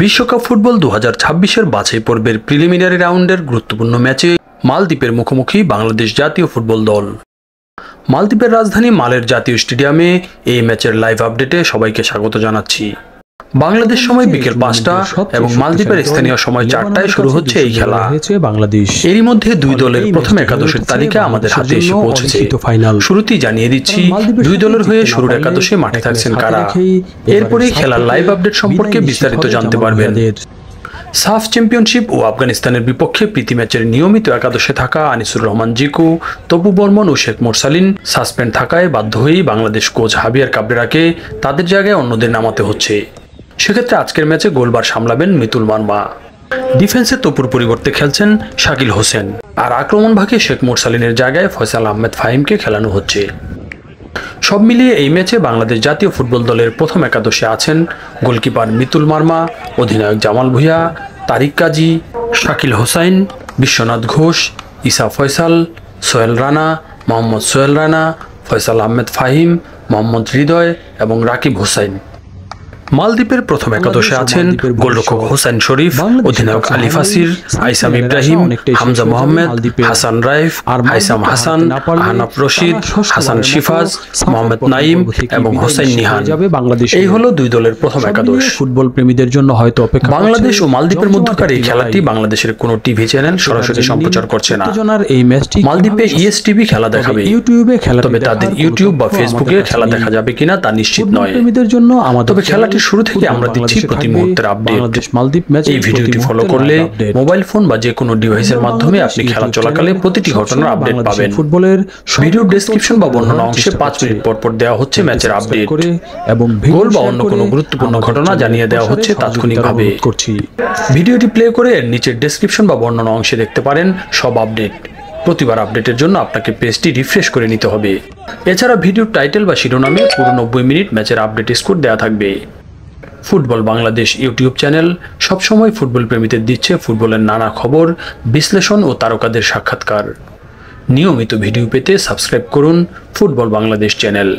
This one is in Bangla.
বিশ্বকাপ ফুটবল দু হাজার ছাব্বিশের বাছাই পর্বের প্রিলিমিনারি রাউন্ডের গুরুত্বপূর্ণ ম্যাচে মালদ্বীপের মুখোমুখি বাংলাদেশ জাতীয় ফুটবল দল। মালদ্বীপের রাজধানী মালের জাতীয় স্টেডিয়ামে এই ম্যাচের লাইভ আপডেটে সবাইকে স্বাগত জানাচ্ছি। বাংলাদেশ সময় বিকেল পাঁচটা এবং মালদ্বীপের স্থানীয় সময় চারটায় শুরু হচ্ছে এই খেলা। বাংলাদেশ। এরই মধ্যে দুই দলের প্রথম একাদশের তালিকা আমাদের হাতে এসে পৌঁছেছে। ফাইনাল শুরুতেই জানিয়ে দিচ্ছি দুই দলের হয়ে শুরুর একাদশে মাঠে থাকছেন কারা? এরপরেই খেলার লাইভ আপডেট সম্পর্কে বিস্তারিত জানতে পারবেন। সাফ চ্যাম্পিয়নশিপ ও আফগানিস্তানের বিপক্ষে প্রীতি ম্যাচের নিয়মিত একাদশে থাকা আনিসুর রহমান জিকু তপু বর্মন ও শেখ মোরসালিন সাসপেন্ড থাকায় বাধ্য হয়েই বাংলাদেশ কোচ হাবিয়ার কাবরেরাকে তাদের জায়গায় অন্যদের নামাতে হচ্ছে। সেক্ষেত্রে আজকের ম্যাচে গোলবার সামলাবেন মিতুল মার্মা ডিফেন্সে তপুর পরিবর্তে খেলছেন শাকিল হোসেন। আর আক্রমণ ভাগে শেখ মোরসালিনের জায়গায় ফয়সাল আহমেদ ফাহিমকে খেলানো হচ্ছে। সব মিলিয়ে এই ম্যাচে বাংলাদেশ জাতীয় ফুটবল দলের প্রথম একাদশে আছেন গোলকিপার মিতুল মার্মা, অধিনায়ক জামাল ভুঁইয়া, তারিক কাজী, শাকিল হোসাইন, বিশ্বনাথ ঘোষ ইসা ফয়সাল, সোহেল রানা, মোহাম্মদ সোহেল রানা, ফয়সাল আহমেদ ফাহিম, মোহাম্মদ হৃদয় এবং রাকিব হোসাইন। মালদ্বীপের প্রথম একাদশে আছেন গোলরক্ষক হোসেন শরীফ অধিনায়ক আলী ফাসির আইসাম ইব্রাহিম হামজা মোহাম্মদ হাসান রাইফ হাইসাম হাসান আহনাফ রশিদ হাসান শিফাজ মোহাম্মদ নাইম এবং হোসেন নিহান। এই হলো দুই দলের প্রথম একাদশ। ফুটবল প্রেমীদের জন্য হয়তো অপেক্ষা বাংলাদেশ ও মালদ্বীপের মধ্যকার এই খেলাটি বাংলাদেশের কোনো টিভি চ্যানেল সরাসরি সম্প্রচার করছে না। এই ম্যাচটি মালদ্বীপে ইএস টিভি খেলা দেখাবে ইউটিউবে খেলা তবে তাদের ইউটিউব বা ফেসবুকে খেলা দেখা যাবে কিনা তা নিশ্চিত নয়। প্রেমীদের জন্য আমাদের তবে খেলাটির শুরু থেকে আমরা দিচ্ছি প্রতি মুহূর্তের আপডেট বাংলাদেশ মালদ্বীপ ম্যাচ এই ভিডিওটি ফলো করলে মোবাইল ফোন বা যে কোনো ডিভাইসের মাধ্যমে আপনি খেলা চলাকালে প্রতিটি ঘটনার আপডেট পাবেন। ফুটবলের ভিডিও ডেসক্রিপশন বা বর্ণনা অংশে পাঁচ মিনিট পর পর দেওয়া হচ্ছে ম্যাচের আপডেট করে এবং গোল বা অন্য কোনো গুরুত্বপূর্ণ ঘটনা জানিয়ে দেওয়া হচ্ছে তাৎক্ষণিকভাবে। করছি। ভিডিওটি প্লে করে নিচের ডেসক্রিপশন বা বর্ণনা অংশে দেখতে পারেন সব আপডেট প্রতিবার আপডেটের জন্য আপনাকে পেজটি রিফ্রেশ করে নিতে হবে। এছাড়া ভিডিও টাইটেল বা শিরোনামে পুরো নব্বই মিনিট ম্যাচের আপডেট স্কোর দেওয়া থাকবে। ফুটবল বাংলাদেশ ইউটিউব চ্যানেল সবসময় ফুটবল প্রেমীদের দিচ্ছে ফুটবলের নানা খবর, বিশ্লেষণ ও তারকাদের সাক্ষাৎকার। নিয়মিত ভিডিও পেতে সাবস্ক্রাইব করুন ফুটবল বাংলাদেশ চ্যানেল।